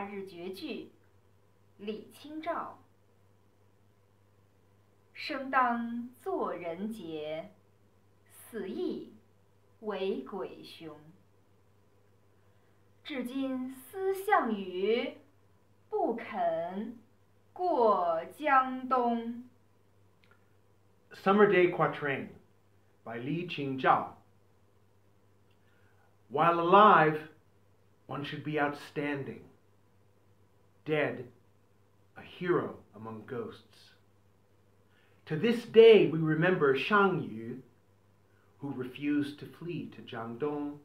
夏日绝句，李清照。生当作人杰，死亦为鬼雄。至今思项羽，不肯过江东。Summer Day Quatrain by Li Qingzhao. While alive, one should be outstanding. Dead, a hero among ghosts. To this day, we remember Shang Yu, who refused to flee to Jiangdong